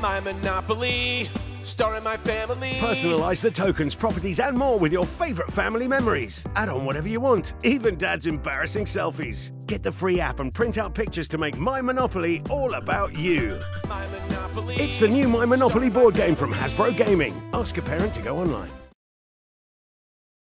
My Monopoly, starring my family. Personalize the tokens, properties, and more with your favorite family memories. Add on whatever you want, even dad's embarrassing selfies. Get the free app and print out pictures to make My Monopoly all about you. It's the new My Monopoly board game from Hasbro Gaming. Ask a parent to go online.